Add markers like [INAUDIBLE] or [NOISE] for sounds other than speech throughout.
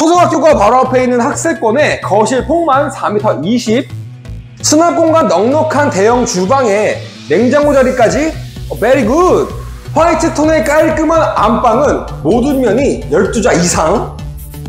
초등학교가 바로 앞에 있는 학세권에 거실 폭만 4m 20 수납 공간 넉넉한 대형 주방에 냉장고 자리까지 very good 화이트 톤의 깔끔한 안방은 모든 면이 12자 이상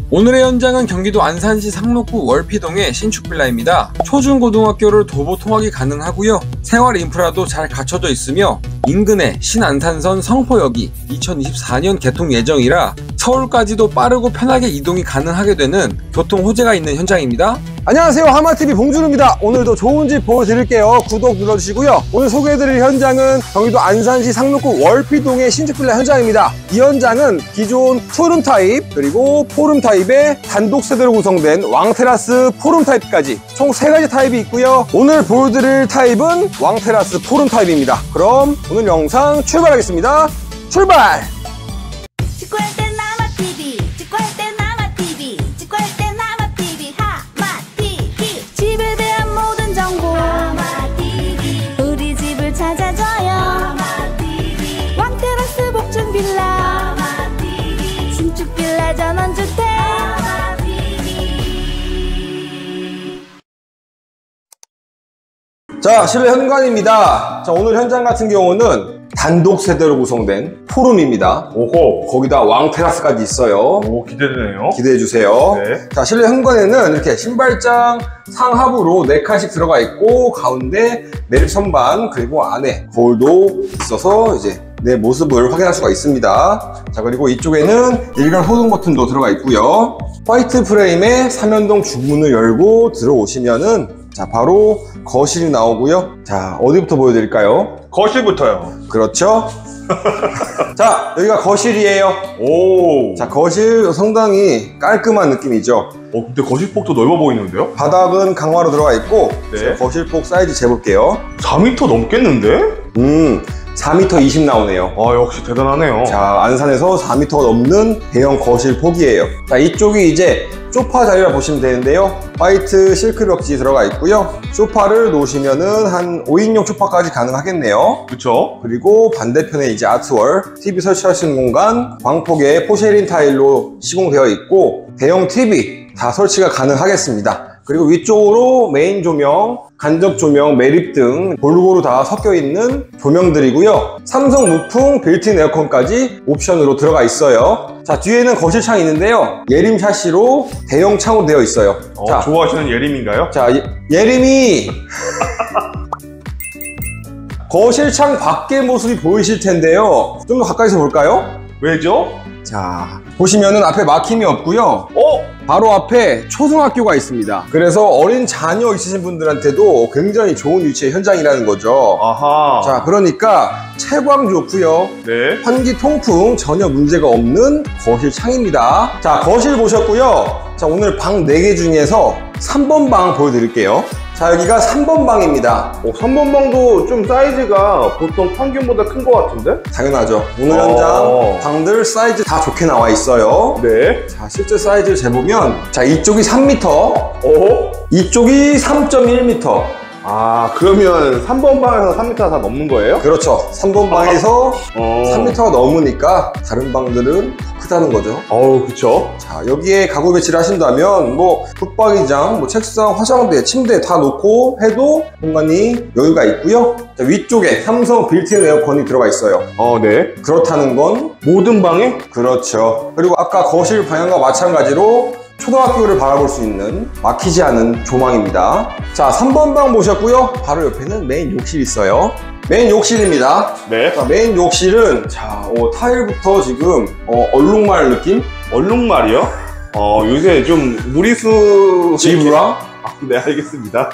오늘의 현장은 경기도 안산시 상록구 월피동의 신축 빌라입니다. 초중고등학교를 도보 통학이 가능하고요. 생활 인프라도 잘 갖춰져 있으며 인근에 신안산선 성포역이 2024년 개통 예정이라 서울까지도 빠르고 편하게 이동이 가능하게 되는 교통 호재가 있는 현장입니다. 안녕하세요. 하마TV 봉준우입니다. 오늘도 좋은 집 보여드릴게요. 구독 눌러주시고요. 오늘 소개해드릴 현장은 경기도 안산시 상록구 월피동의 신축빌라 현장입니다. 이 현장은 기존 투룸 타입 그리고 포룸 타입의 단독 세대로 구성된 왕테라스 포룸 타입까지 총 세 가지 타입이 있고요. 오늘 보여드릴 타입은 왕테라스 포룸 타입입니다. 그럼 오늘 영상 출발하겠습니다. 출발! 전원주택 자, 실내 현관입니다. 자, 오늘 현장 같은 경우는 단독 세대로 구성된 포룸입니다. 오호. 거기다 왕 테라스까지 있어요. 오, 기대되네요. 기대해 주세요. 네. 자, 실내 현관에는 이렇게 신발장 상하부로 4칸씩 들어가 있고 가운데 매립 선반 그리고 안에 거울도 있어서 이제 내 모습을 확인할 수가 있습니다. 자, 그리고 이쪽에는 일괄 호동 버튼도 들어가 있고요. 화이트 프레임에 3연동 중문을 열고 들어오시면은 자, 바로 거실이 나오고요. 자, 어디부터 보여드릴까요? 거실부터요. 그렇죠. [LAUGHS] 자, 여기가 거실이에요. 오. 자, 거실 상당히 깔끔한 느낌이죠. 어, 근데 거실폭도 넓어 보이는데요? 바닥은 강화로 들어가 있고 네. 거실폭 사이즈 재볼게요. 4m 넘겠는데? 음, 4m 20 나오네요. 아, 역시 대단하네요. 자, 안산에서 4m가 넘는 대형 거실 폭이에요. 자, 이쪽이 이제 소파 자리라 보시면 되는데요. 화이트 실크 벽지 들어가 있고요. 소파를 놓으시면은 한 5인용 소파까지 가능하겠네요. 그쵸? 그리고 반대편에 이제 아트월, TV 설치할 수 있는 공간, 광폭의 porcelain 타일로 시공되어 있고 대형 TV 다 설치가 가능하겠습니다. 그리고 위쪽으로 메인 조명, 간접 조명, 매립 등 골고루 다 섞여 있는 조명들이고요. 삼성 무풍 빌트인 에어컨까지 옵션으로 들어가 있어요. 자, 뒤에는 거실 창이 있는데요. 예림 샤시로 대형 창으로 되어 있어요. 어, 자, 좋아하시는 예림인가요? 자, 예- 예림이 [LAUGHS] 거실창 밖의 모습이 보이실 텐데요. 좀 더 가까이서 볼까요? 왜죠? 자, 보시면은 앞에 막힘이 없고요. 어? 바로 앞에 초등학교가 있습니다. 그래서 어린 자녀 있으신 분들한테도 굉장히 좋은 위치의 현장이라는 거죠. 아하. 자, 그러니까 채광 좋고요. 네. 환기 통풍 전혀 문제가 없는 거실 창입니다. 자, 거실 보셨고요. 자, 오늘 방 4개 중에서 3번 방 보여드릴게요. 자, 여기가 3번 방입니다. 어, 3번 방도 좀 사이즈가 보통 평균보다 큰 것 같은데? 당연하죠. 오늘 어. 현장 방들 사이즈 다 좋게 나와 있어요. 네. 자, 실제 사이즈를 재보면, 자, 이쪽이 3m, 어? 이쪽이 3.1m. 아, 그러면 3번 방에서 3m 다 넘는 거예요? 그렇죠. 3번 방에서 어. 3m가 넘으니까 다른 방들은 더 크다는 거죠. 어우, 그쵸? 자, 여기에 가구 배치를 하신다면 뭐 붙박이장, 뭐 책상, 화장대, 침대 다 놓고 해도 공간이 여유가 있고요. 자, 위쪽에 삼성 빌트인 에어컨이 들어가 있어요. 어, 네. 그렇다는 건 모든 방에? 그렇죠. 그리고 아까 거실 방향과 마찬가지로 초등학교를 바라볼 수 있는 막히지 않은 조망입니다. 자, 3번 방 보셨고요. 바로 옆에는 메인 욕실이 있어요. 메인 욕실입니다. 네. 자, 메인 욕실은 자, 어, 타일부터 지금 어, 얼룩말 느낌? 얼룩말이요? 어, 요새 좀 무리수. zebra? 아, 네, 알겠습니다.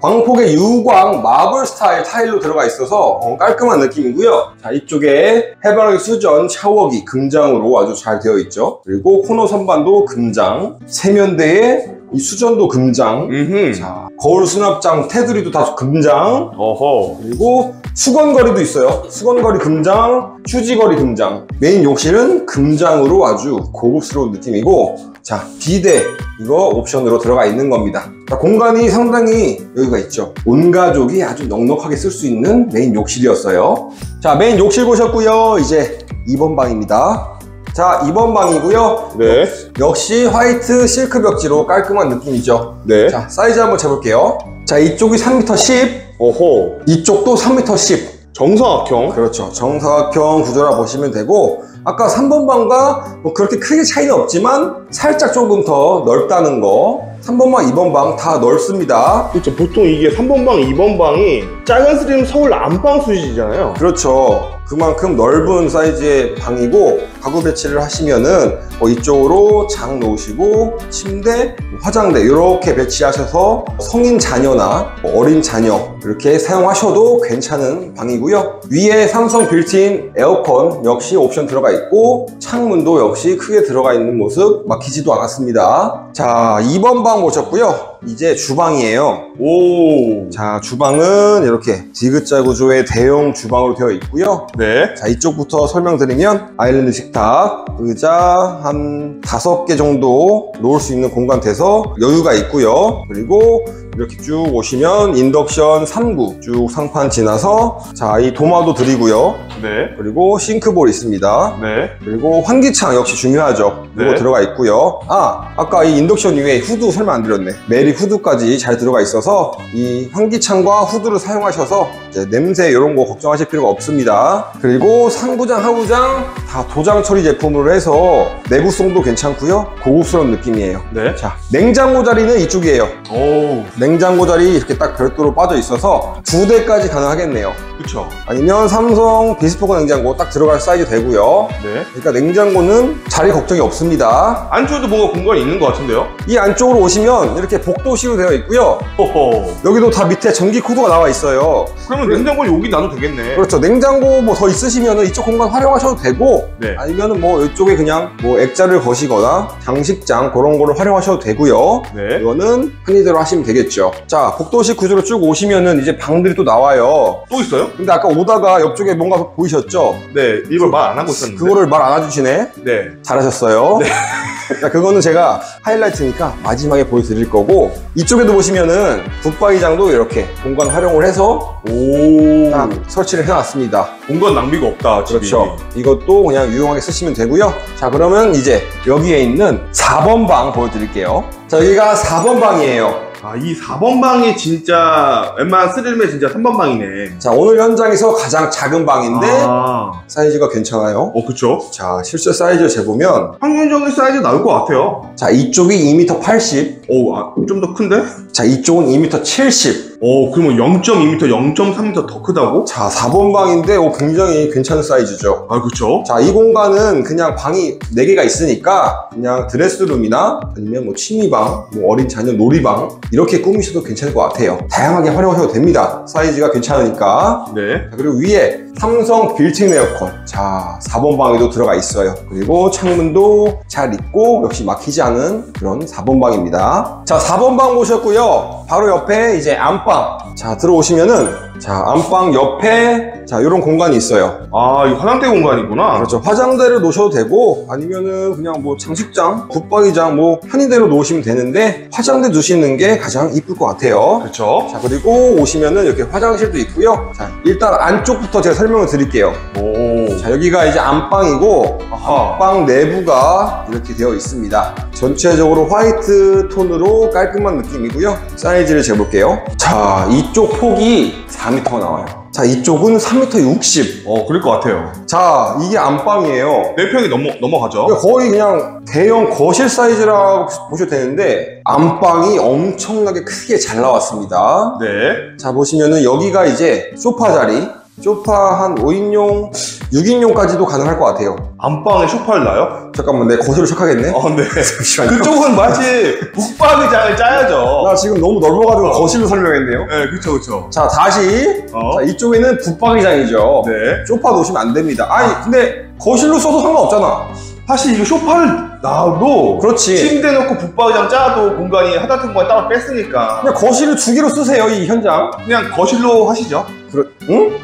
광폭의 유광 마블 스타일 타일로 들어가 있어서 어, 깔끔한 느낌이고요. 자, 이쪽에 해바라기 수전 샤워기 금장으로 아주 잘 되어 있죠. 그리고 코너 선반도 금장, 세면대에 이 수전도 금장, 음흠. 자, 거울 수납장 테두리도 다 금장, 어허. 그리고 수건걸이도 있어요. 수건걸이 금장, 휴지걸이 금장. 메인 욕실은 금장으로 아주 고급스러운 느낌이고, 자, 비데 이거 옵션으로 들어가 있는 겁니다. 자, 공간이 상당히 여유가 있죠. 온 가족이 아주 넉넉하게 쓸 수 있는 메인 욕실이었어요. 자, 메인 욕실 보셨고요. 이제 2번 방입니다. 자, 2번 방이고요. 네. 역시 화이트 실크 벽지로 깔끔한 느낌이죠. 네. 자, 사이즈 한번 재볼게요. 자, 이쪽이 3m 10, 오호. 이쪽도 3m 10. 정사각형. 그렇죠. 정사각형 구조라 보시면 되고, 아까 3번 방과 뭐 그렇게 크게 차이는 없지만, 살짝 조금 더 넓다는 거. 3번 방, 2번 방 다 넓습니다. 그렇죠. 보통 이게 3번 방, 2번 방이 작은 쓰리룸 서울 안방 수준이잖아요. 그렇죠. 그만큼 넓은 사이즈의 방이고 가구 배치를 하시면은 뭐 이쪽으로 장 놓으시고 침대, 화장대 이렇게 배치하셔서 성인 자녀나 뭐 어린 자녀 이렇게 사용하셔도 괜찮은 방이고요. 위에 삼성 빌트인 에어컨 역시 옵션 들어가 있고 창문도 역시 크게 들어가 있는 모습 막히지도 않았습니다. 자, 2번 방 보셨고요. 이제 주방이에요. 오. 자, 주방은 이렇게 디귿자 구조의 대형 주방으로 되어 있고요. 네. 자, 이쪽부터 설명드리면 아일랜드 식탁, 의자 한 다섯 개 정도 놓을 수 있는 공간 돼서 여유가 있고요. 그리고 이렇게 쭉 오시면 인덕션 3구 쭉 상판 지나서 자, 이 도마도 드리고요. 네. 그리고 싱크볼 있습니다. 네. 그리고 환기창 역시 중요하죠. 이거 네. 들어가 있고요. 아, 아까 이 인덕션 위에 후드 설명 안 드렸네. 매립 후드까지 잘 들어가 있어서 이 환기창과 후드를 사용하셔서 냄새 이런 거 걱정하실 필요가 없습니다. 그리고 상부장, 하부장 다 도장 처리 제품으로 해서 내구성도 괜찮고요. 고급스러운 느낌이에요. 네. 자, 냉장고 자리는 이쪽이에요. 오. 냉장고 자리 이렇게 딱 별도로 빠져 있어서 두 대까지 가능하겠네요. 그쵸. 아니면 삼성 비스포크 냉장고 딱 들어갈 사이즈 되고요. 네. 그러니까 냉장고는 자리 걱정이 없습니다. 안쪽에도 뭔가 공간이 있는 것 같은데요? 이 안쪽으로 오시면 이렇게 복도식으로 되어 있고요. 호호. 여기도 다 밑에 전기 코드가 나와 있어요. 그러면 냉장고 여기 놔도 되겠네. 그렇죠. 냉장고 뭐 더 있으시면 이쪽 공간 활용하셔도 되고 네. 아니면 뭐 이쪽에 그냥 뭐 액자를 거시거나 장식장 그런 거를 활용하셔도 되고요. 네. 이거는 편의대로 하시면 되겠죠. 자, 복도식 구조로 쭉 오시면은 이제 방들이 또 나와요. 또 있어요? 근데 아까 오다가 옆쪽에 뭔가 보이셨죠? 네. 일부러 말안 하고 있었는데. 그거를 말 안 해주시네. 네. 잘하셨어요. [LAUGHS] 자, 그거는 제가 하이라이트니까 마지막에 보여드릴 거고 이쪽에도 보시면은 붙박이장도 이렇게 공간 활용을 해서 오. 딱 설치를 해놨습니다. 공간 낭비가 없다. 집이. 그렇죠. 이것도 그냥 유용하게 쓰시면 되고요. 자, 그러면 이제 여기에 있는 4번 방 보여드릴게요. 자, 여기가 4번 방이에요. 아, 이 4번 방이 진짜 웬만한 쓰리룸엔 진짜 3번 방이네. 자, 오늘 현장에서 가장 작은 방인데 아. 사이즈가 괜찮아요. 어, 그쵸. 자, 실제 사이즈 재보면 평균적인 사이즈 나올 것 같아요. 자, 이쪽이 2m 80, 오, 아, 좀 더 큰데? 자, 이쪽은 2m 70. 오, 그러면 0.2m, 0.3m 더 크다고? 자, 4번 방인데 오, 굉장히 괜찮은 사이즈죠. 아, 그쵸. 자, 이 공간은 그냥 방이 4개가 있으니까 그냥 드레스룸이나 아니면 뭐 취미방, 뭐 어린 자녀 놀이방 이렇게 꾸미셔도 괜찮을 것 같아요. 다양하게 활용하셔도 됩니다. 사이즈가 괜찮으니까. 네. 자, 그리고 위에 삼성 빌트인 에어컨. 자, 4번 방에도 들어가 있어요. 그리고 창문도 잘 있고 역시 막히지 않은 그런 4번 방입니다. 자, 4번 방 보셨고요. 바로 옆에 이제 안방. 자, 들어오시면은 자, 안방 옆에 자, 이런 공간이 있어요. 아, 이 화장대 공간이구나. 그렇죠. 화장대를 놓으셔도 되고 아니면은 그냥 뭐 장식장, 붙박이장 뭐 편의대로 놓으시면 되는데 화장대 두시는 게 가장 이쁠 것 같아요. 그쵸. 자 그리고 오시면은 이렇게 화장실도 있고요. 자 일단 안쪽부터 제가 설명을 드릴게요. 오. 자 여기가 이제 안방이고 아하. 안방 내부가 이렇게 되어 있습니다. 전체적으로 화이트 톤으로 깔끔한 느낌이고요. 사이즈를 재볼게요. 자 이쪽 폭이 4m가 나와요. 자 이쪽은 3m 60. 어, 그럴 것 같아요. 자 이게 안방이에요. 4평이 넘어, 넘어가죠. 그러니까 거의 그냥 대형 거실 사이즈라고 보셔도 되는데 안방이 엄청나게 크게 잘 나왔습니다. 네. 자 보시면은 여기가 이제 소파 자리 소파 한 5인용, 6인용까지도 가능할 것 같아요. 안방에 소파를 놔요? 잠깐만 내 거실로 척하겠네? 어, 네. [LAUGHS] 잠시만요. 그쪽은 마치 북박이장을 짜야죠. 나 지금 너무 넓어가지고 거실로 설명했네요. 네, 그쵸, 그쵸. 자 다시 어. 자, 이쪽에는 붙박이장이죠. 네. 소파 놓으시면 안 됩니다. 아니 근데 거실로 써도 상관없잖아. 사실 이거 소파를 놔도 그렇지. 침대 놓고 북박이장 짜도 공간이 하다튼 공간이 따로 뺐으니까 그냥 거실을 두 개로 쓰세요 이 현장. 그냥 거실로 하시죠. 그렇, 응?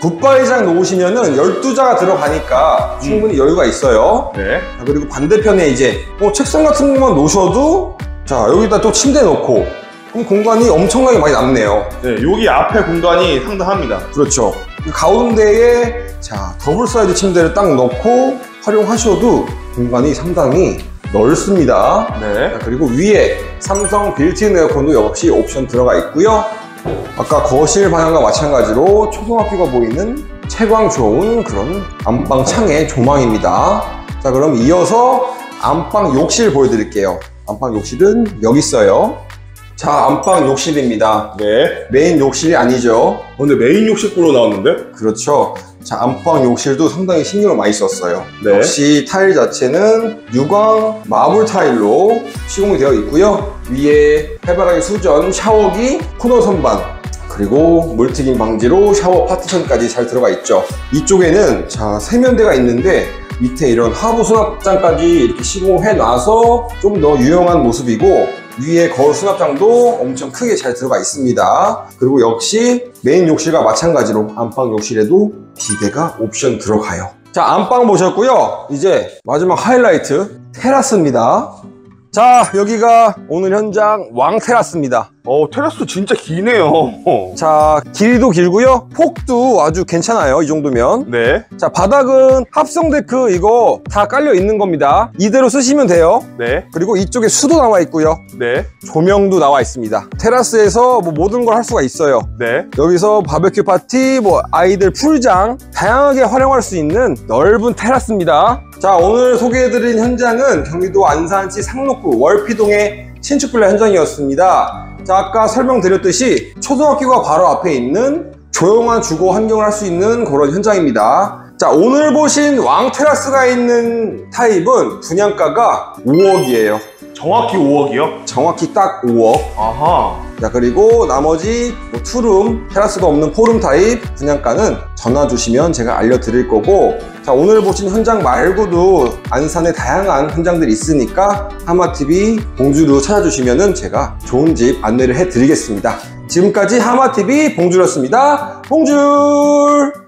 붙박이장 놓으시면은 12자가 들어가니까 충분히 여유가 있어요. 네. 자, 그리고 반대편에 이제 뭐 책상 같은 것만 놓으셔도 자 여기다 또 침대 놓고 그럼 공간이 엄청나게 많이 남네요. 네, 여기 앞에 공간이 상당합니다. 그렇죠. 이 가운데에 자 더블 사이즈 침대를 딱 넣고 활용하셔도 공간이 상당히 넓습니다. 네. 자, 그리고 위에 삼성 빌트인 에어컨도 역시 옵션 들어가 있고요. 아까 거실 방향과 마찬가지로 초등학교가 보이는 채광 좋은 그런 안방 창의 조망입니다. 자, 그럼 이어서 안방 욕실 보여드릴게요. 안방 욕실은 여기 있어요. 자, 안방 욕실입니다. 네. 메인 욕실이 아니죠. 어, 근데 메인 욕실급으로 나왔는데? 그렇죠. 자, 안방 욕실도 상당히 신경을 많이 썼어요. 네. 역시 타일 자체는 유광 마블 타일로 시공이 되어 있고요. 위에 해바라기 수전, 샤워기, 코너 선반, 그리고 물튀김 방지로 샤워 파티션까지 잘 들어가 있죠. 이쪽에는 자, 세면대가 있는데 밑에 이런 하부 수납장까지 이렇게 시공해 놔서 좀 더 유용한 모습이고 위에 거울 수납장도 엄청 크게 잘 들어가 있습니다. 그리고 역시 메인 욕실과 마찬가지로 안방 욕실에도 비데가 옵션 들어가요. 자, 안방 보셨고요. 이제 마지막 하이라이트 테라스입니다. 자, 여기가 오늘 현장 왕 테라스입니다. 어, 테라스 진짜 기네요. 자, 길이도 길고요. 폭도 아주 괜찮아요. 이 정도면. 네. 자, 바닥은 합성 데크 이거 다 깔려 있는 겁니다. 이대로 쓰시면 돼요. 네. 그리고 이쪽에 수도 나와 있고요. 네. 조명도 나와 있습니다. 테라스에서 뭐 모든 걸 할 수가 있어요. 네. 여기서 바베큐 파티, 뭐 아이들 풀장 다양하게 활용할 수 있는 넓은 테라스입니다. 자, 오늘 소개해드린 현장은 경기도 안산시 상록구 월피동의 신축 빌라 현장이었습니다. 자, 아까 설명드렸듯이 초등학교가 바로 앞에 있는 조용한 주거 환경을 할 수 있는 그런 현장입니다. 자, 오늘 보신 왕 테라스가 있는 타입은 분양가가 5억이에요. 정확히 5억이요? 정확히 딱 5억. 아하. 자 그리고 나머지 뭐 투룸 테라스가 없는 포룸 타입 분양가는 전화 주시면 제가 알려드릴 거고 자 오늘 보신 현장 말고도 안산에 다양한 현장들이 있으니까 하마TV 봉주루 찾아주시면 제가 좋은 집 안내를 해드리겠습니다. 지금까지 하마TV 봉주루였습니다. 봉줄